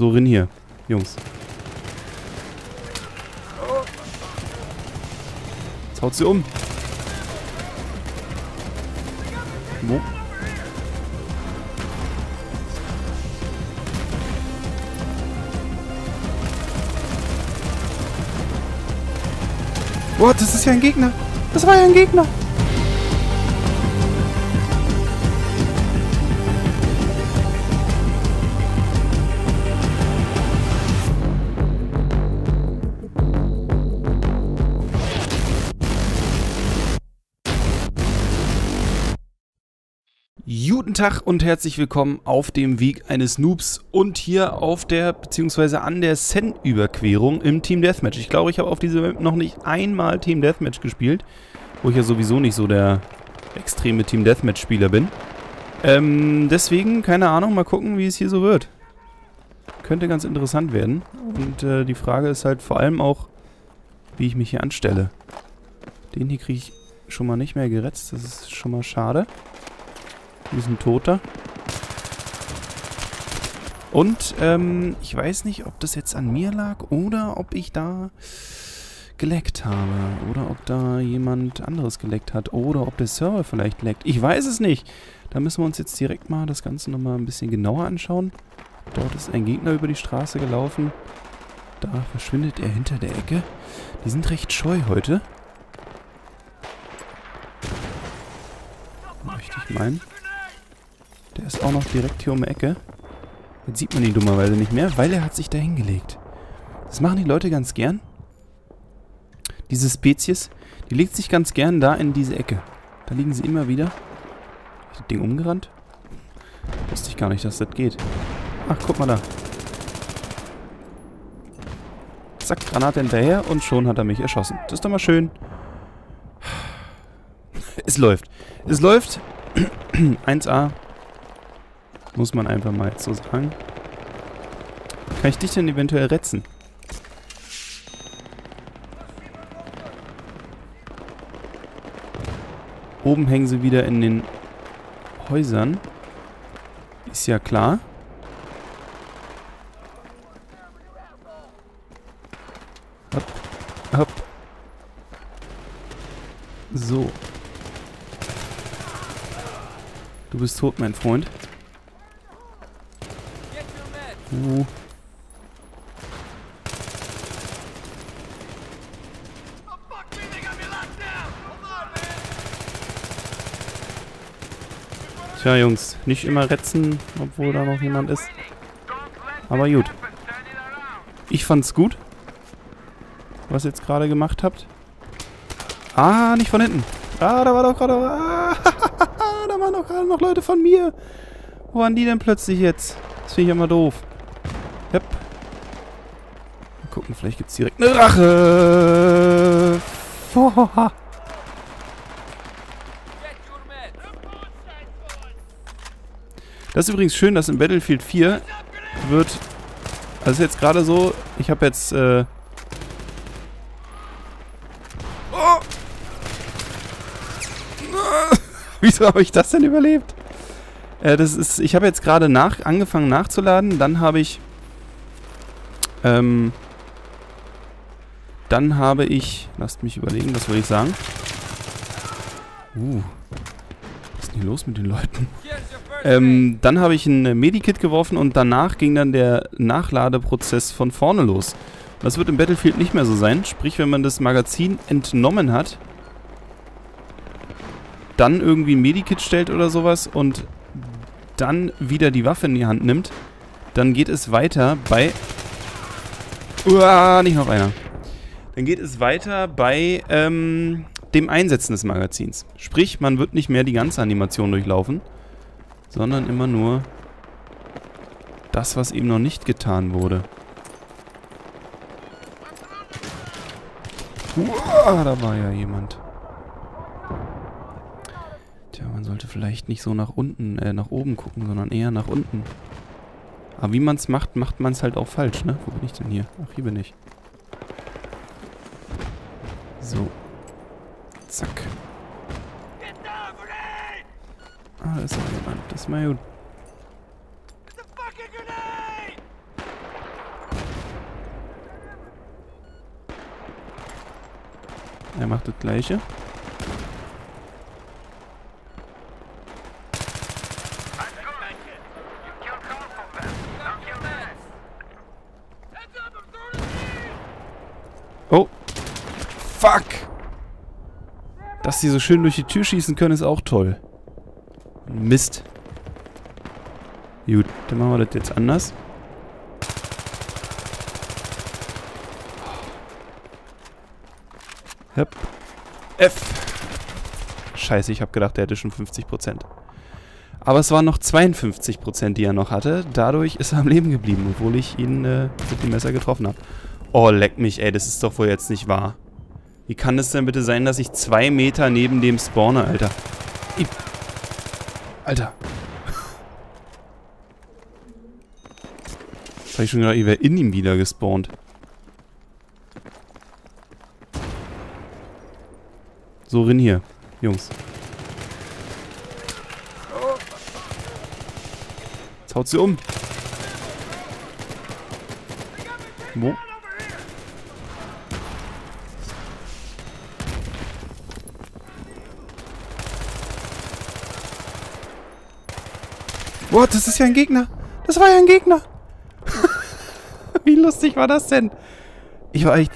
So, rin hier. Jungs. Jetzt haut sie um. Wo? What? Das ist ja ein Gegner. Das war ja ein Gegner. Guten Tag und herzlich willkommen auf dem Weg eines Noobs und hier auf der, beziehungsweise an der Sen-Überquerung im Team Deathmatch. Ich glaube, ich habe auf dieser Map noch nicht einmal Team Deathmatch gespielt, wo ich ja sowieso nicht so der extreme Team Deathmatch-Spieler bin. Ähm, deswegen, keine Ahnung, mal gucken, wie es hier so wird. Könnte ganz interessant werden. Und äh, die Frage ist halt vor allem auch, wie ich mich hier anstelle. Den hier kriege ich schon mal nicht mehr geretzt, das ist schon mal schade. Hier ist ein Toter. Und, ähm, ich weiß nicht, ob das jetzt an mir lag oder ob ich da geleckt habe. Oder ob da jemand anderes geleckt hat. Oder ob der Server vielleicht leckt. Ich weiß es nicht. Da müssen wir uns jetzt direkt mal das Ganze nochmal ein bisschen genauer anschauen. Dort ist ein Gegner über die Straße gelaufen. Da verschwindet er hinter der Ecke. Die sind recht scheu heute. Möchte ich meinen. Der ist auch noch direkt hier um die Ecke. Jetzt sieht man ihn dummerweise nicht mehr, weil er hat sich da hingelegt. Das machen die Leute ganz gern. Diese Spezies, die legt sich ganz gern da in diese Ecke. Da liegen sie immer wieder. Ist das Ding umgerannt? Wusste ich gar nicht, dass das geht. Ach, guck mal da. Zack, Granate hinterher und schon hat er mich erschossen. Das ist doch mal schön. Es läuft. Es läuft. 1A. Muss man einfach mal jetzt so sagen. Kann ich dich denn eventuell retzen? Oben hängen sie wieder in den Häusern. Ist ja klar. Hopp, hopp. So. Du bist tot, mein Freund. Uh. Tja, Jungs, nicht immer retzen, obwohl da noch jemand ist. Aber gut. Ich fand's gut, was ihr jetzt gerade gemacht habt. Ah, nicht von hinten. Ah, da war doch gerade... Ah, da waren doch gerade noch Leute von mir. Wo waren die denn plötzlich jetzt? Das finde ich immer doof. Yep. Mal gucken, vielleicht gibt es direkt eine Rache. Boah. Das ist übrigens schön, dass im Battlefield 4 wird... Also jetzt gerade so, ich habe jetzt... Äh oh! Wieso habe ich das denn überlebt? Äh, das ist, ich habe jetzt gerade nach, angefangen nachzuladen, dann habe ich ähm, dann habe ich, lasst mich überlegen, was würde ich sagen? Uh, was ist denn hier los mit den Leuten? Ähm, dann habe ich ein Medikit geworfen und danach ging dann der Nachladeprozess von vorne los. Das wird im Battlefield nicht mehr so sein. Sprich, wenn man das Magazin entnommen hat, dann irgendwie ein Medikit stellt oder sowas und dann wieder die Waffe in die Hand nimmt, dann geht es weiter bei Uah, nicht noch einer. Dann geht es weiter bei ähm, dem Einsetzen des Magazins. Sprich, man wird nicht mehr die ganze Animation durchlaufen, sondern immer nur das, was eben noch nicht getan wurde. Uah, da war ja jemand. Tja, man sollte vielleicht nicht so nach unten, äh, nach oben gucken, sondern eher nach unten. Aber wie man es macht, macht man es halt auch falsch, ne? Wo bin ich denn hier? Ach, hier bin ich. So. Zack. Ah, da ist auch jemand. Das ist mal gut. Er macht das gleiche. Dass die so schön durch die Tür schießen können, ist auch toll. Mist. Gut, dann machen wir das jetzt anders. Hep. F. Scheiße, ich habe gedacht, der hätte schon 50%. Aber es waren noch 52%, die er noch hatte. Dadurch ist er am Leben geblieben, obwohl ich ihn äh, mit dem Messer getroffen habe. Oh, leck mich, ey, das ist doch wohl jetzt nicht wahr. Wie kann es denn bitte sein, dass ich zwei Meter neben dem spawne, Alter? Ich Alter. Jetzt habe ich schon gedacht, ich wäre in ihm wieder gespawnt. So, rin hier, Jungs. Jetzt haut sie um. Wo? What? Das ist ja ein Gegner. Das war ja ein Gegner. Wie lustig war das denn? Ich war echt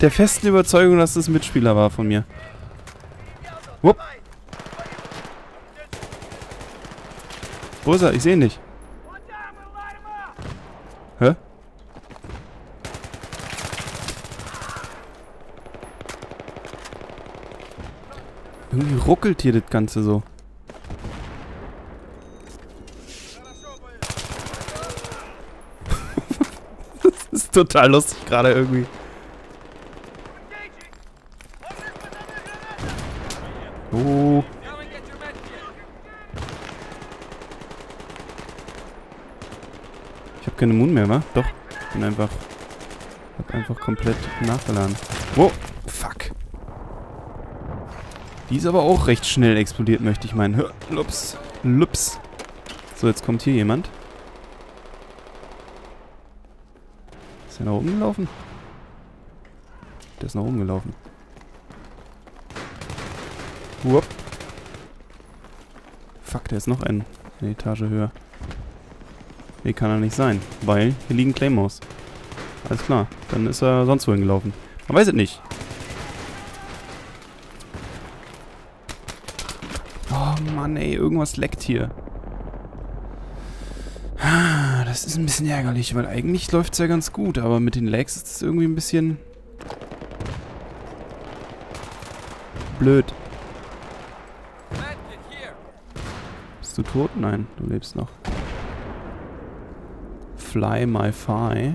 der festen Überzeugung, dass das ein Mitspieler war von mir. Wupp. Wo ist er? Ich sehe ihn nicht. Hä? Irgendwie ruckelt hier das Ganze so. das ist total lustig gerade irgendwie. Oh. Ich habe keine Moon mehr, wa? Doch. Bin einfach... Hab einfach komplett nachgeladen. Wow. Fuck. Die ist aber auch recht schnell explodiert, möchte ich meinen. Lups. Lups. So, jetzt kommt hier jemand. Ist der nach oben gelaufen? Der ist nach oben gelaufen. Wupp. Fuck, der ist noch ein, eine Etage höher. Nee, kann er nicht sein. Weil hier liegen Claymores. Alles klar. Dann ist er sonst wohin gelaufen. Man weiß es nicht. Oh Mann, ey. Irgendwas leckt hier. Ah, das ist ein bisschen ärgerlich, weil eigentlich läuft es ja ganz gut. Aber mit den Lags ist es irgendwie ein bisschen... Blöd. Bist du tot? Nein, du lebst noch. Fly my Fi.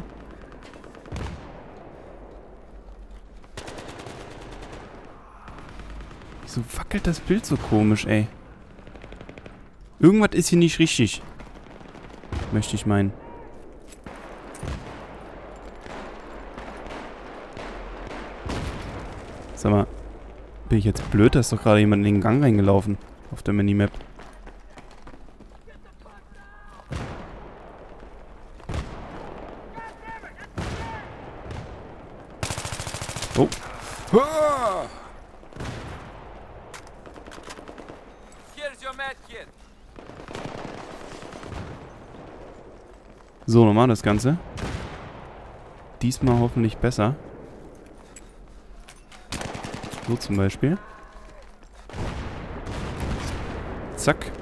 Wieso wackelt das Bild so komisch, ey? Irgendwas ist hier nicht richtig. Möchte ich meinen. Sag mal, bin ich jetzt blöd? Da ist doch gerade jemand in den Gang reingelaufen. Auf der Minimap. Oh. So, nochmal das Ganze. Diesmal hoffentlich besser. So zum Beispiel. Zack.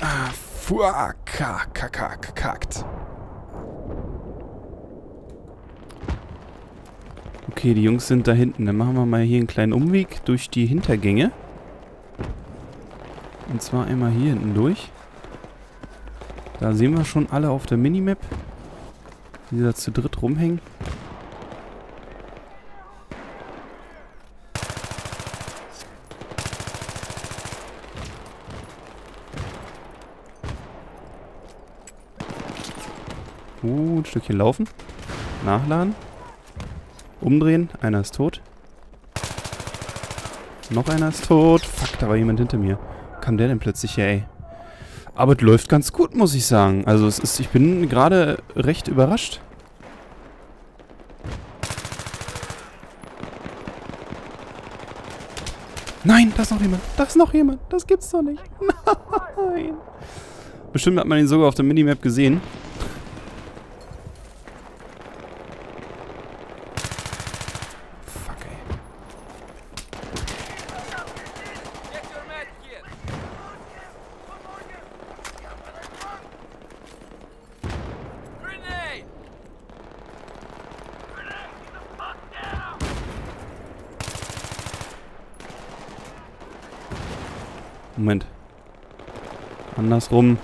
Ah, fuck, kack, kack, kackt. Okay, die Jungs sind da hinten. Dann machen wir mal hier einen kleinen Umweg durch die Hintergänge. Und zwar einmal hier hinten durch. Da sehen wir schon alle auf der Minimap, die da zu dritt rumhängen. Uh, ein Stückchen laufen. Nachladen. Umdrehen. Einer ist tot. Noch einer ist tot. Fuck, da war jemand hinter mir. Kam der denn plötzlich her, ey? Aber es läuft ganz gut, muss ich sagen. Also es ist, ich bin gerade recht überrascht. Nein, da ist noch jemand. Da ist noch jemand. Das gibt's doch nicht. Nein. Bestimmt hat man ihn sogar auf der Minimap gesehen. Moment. Andersrum.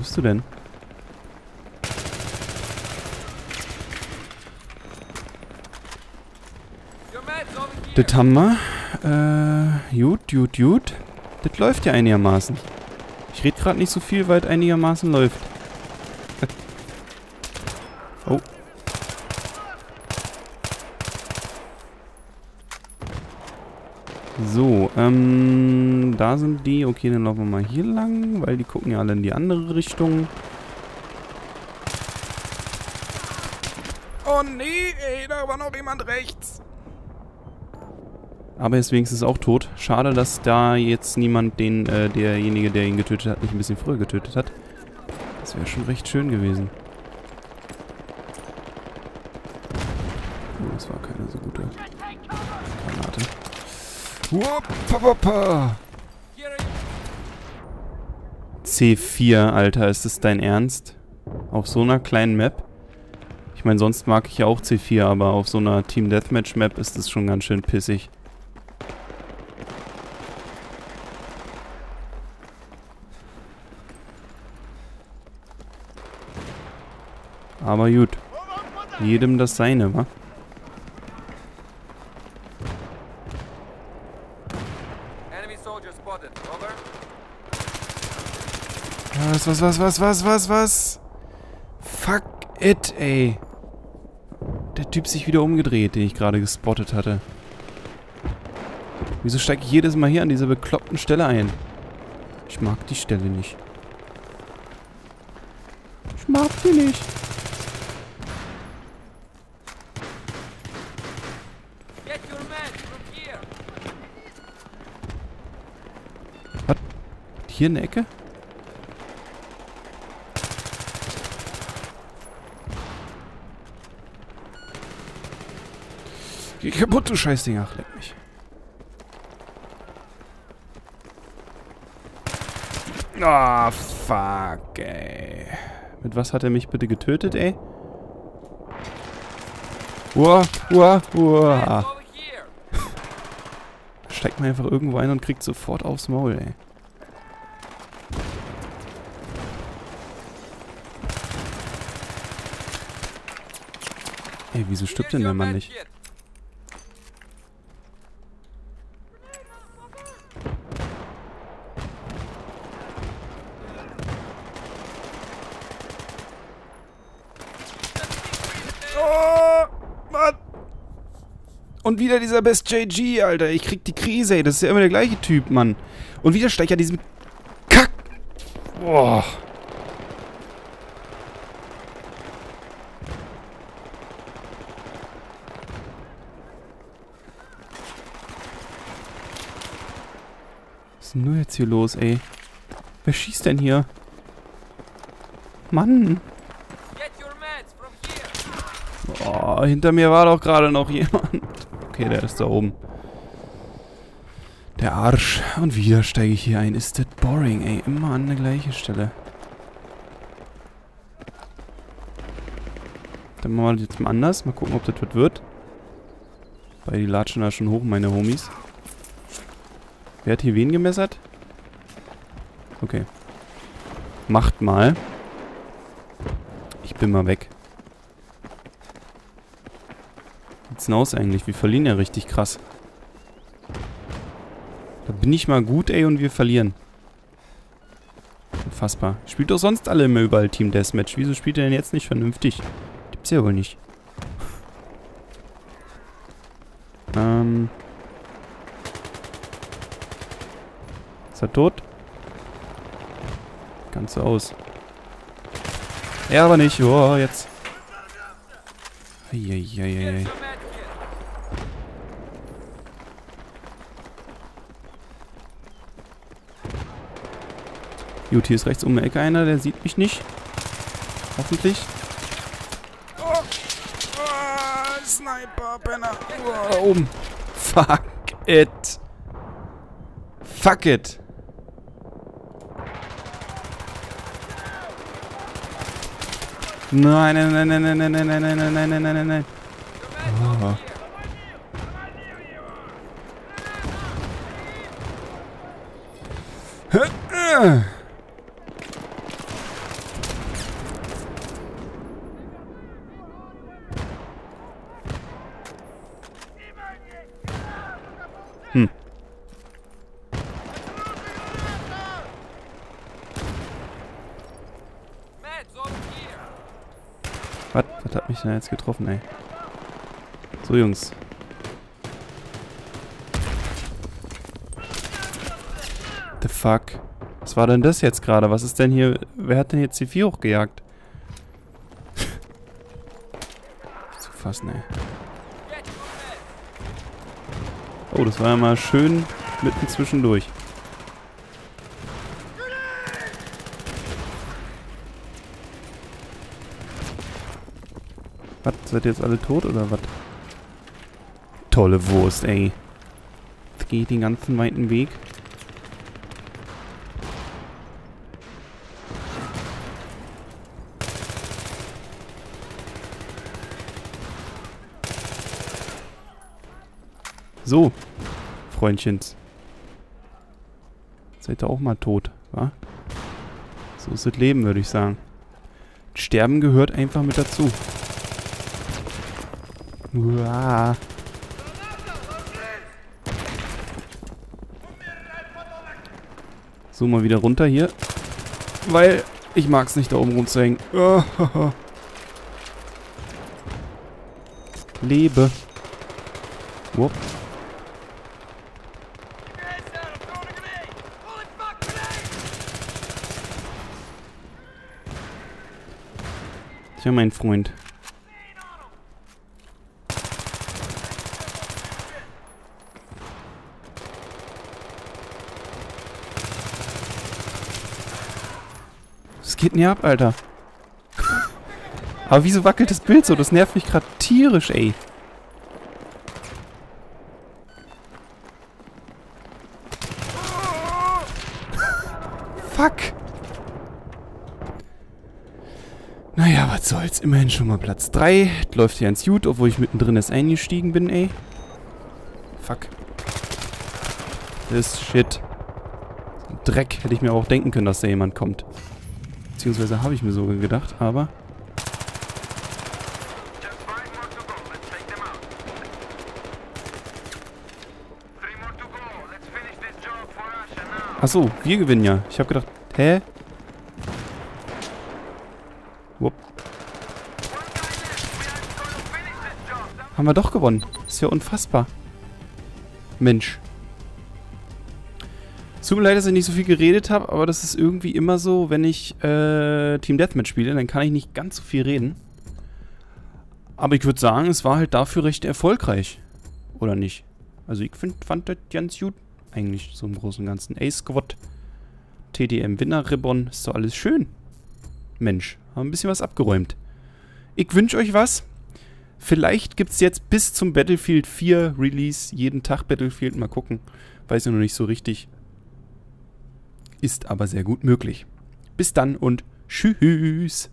Bist du denn? Das haben wir. Äh, gut, gut, gut. Das läuft ja einigermaßen. Ich rede gerade nicht so viel, weil es einigermaßen läuft. So, ähm, da sind die. Okay, dann laufen wir mal hier lang, weil die gucken ja alle in die andere Richtung. Oh nee, ey, da war noch jemand rechts. Aber er ist wenigstens auch tot. Schade, dass da jetzt niemand den, äh, derjenige, der ihn getötet hat, nicht ein bisschen früher getötet hat. Das wäre schon recht schön gewesen. Oh, das war keine so gute Granate. You. C4, Alter, ist das dein Ernst? Auf so einer kleinen Map? Ich meine, sonst mag ich ja auch C4, aber auf so einer Team Deathmatch Map ist das schon ganz schön pissig. Aber gut. Jedem das seine, wa? Was, was, was, was, was, was, was? Fuck it, ey. Der Typ sich wieder umgedreht, den ich gerade gespottet hatte. Wieso steige ich jedes Mal hier an dieser bekloppten Stelle ein? Ich mag die Stelle nicht. Ich mag die nicht. Here. Hier in der Ecke? Geh kaputt, du Scheißding. Ach, leck mich. Ah, fuck, ey. Mit was hat er mich bitte getötet, ey? Uah, uah, uah. Steigt man einfach irgendwo ein und kriegt sofort aufs Maul, ey. Ey, wieso stirbt denn der Mann nicht? kit. Oh, Mann. Und wieder dieser Best JG, Alter. Ich krieg die Krise, ey. Das ist ja immer der gleiche Typ, Mann. Und wieder steigt ja diesem Kack. Boah. Was ist denn nur jetzt hier los, ey? Wer schießt denn hier? Mann. Oh, hinter mir war doch gerade noch jemand. Okay, der ist da oben. Der Arsch. Und wieder steige ich hier ein. Ist das boring, ey. Immer an der gleichen Stelle. Dann machen wir das jetzt mal anders. Mal gucken, ob das was wird. Weil die latschen da schon hoch, meine Homies. Wer hat hier wen gemessert? Okay. Macht mal. Ich bin mal weg. Sieht's denn aus eigentlich? Wir verlieren ja richtig krass. Da bin ich mal gut, ey, und wir verlieren. Unfassbar. Spielt doch sonst alle immer überall Team Deathmatch. Wieso spielt er denn jetzt nicht vernünftig? Gibt's ja wohl nicht. Ähm. Ist er tot? Ganz so aus. Ja, aber nicht. Oh, jetzt. Eieieiei. Gut, hier ist rechts um die Ecke einer, der sieht mich nicht. Hoffentlich. Oh, oh, Sniper, Penner. Oh, da oben. Fuck it. Fuck it. Nein, nein, nein, nein, nein, nein, nein, nein, nein, nein, nein, nein, Mich denn jetzt getroffen, ey? So, Jungs. The fuck? Was war denn das jetzt gerade? Was ist denn hier... Wer hat denn jetzt die Vieh hochgejagt? Zu fassen, ey. Oh, das war ja mal schön mitten zwischendurch. Was? Seid ihr jetzt alle tot oder was? Tolle Wurst, ey. Das geht den ganzen weiten Weg. So, Freundchens. Seid ihr auch mal tot, wa? So ist das Leben, würde ich sagen. Sterben gehört einfach mit dazu. Uah. So, mal wieder runter hier. Weil ich mag es nicht, da oben rumzuhängen. Lebe. Wupp. Tja, mein Freund. Geht denn ab, Alter? Aber wieso wackelt das Bild so? Das nervt mich gerade tierisch, ey. Fuck. Naja, was soll's. Immerhin schon mal Platz 3. Läuft hier ans Gut, obwohl ich mittendrin erst eingestiegen bin, ey. Fuck. Das Shit. Dreck. Hätte ich mir auch denken können, dass da jemand kommt beziehungsweise habe ich mir sogar gedacht, aber... Achso, wir gewinnen ja. Ich habe gedacht, hä? Wupp. Haben wir doch gewonnen. Ist ja unfassbar. Mensch. Tut mir leid, dass ich nicht so viel geredet habe, aber das ist irgendwie immer so, wenn ich äh, Team Deathmatch spiele, dann kann ich nicht ganz so viel reden. Aber ich würde sagen, es war halt dafür recht erfolgreich. Oder nicht? Also ich find, fand das ganz gut. Eigentlich so im Großen und Ganzen. A-Squad, TDM Winner Ribbon, ist doch alles schön. Mensch, haben ein bisschen was abgeräumt. Ich wünsche euch was. Vielleicht gibt es jetzt bis zum Battlefield 4 Release jeden Tag Battlefield. Mal gucken. Weiß ich noch nicht so richtig. Ist aber sehr gut möglich. Bis dann und tschüss.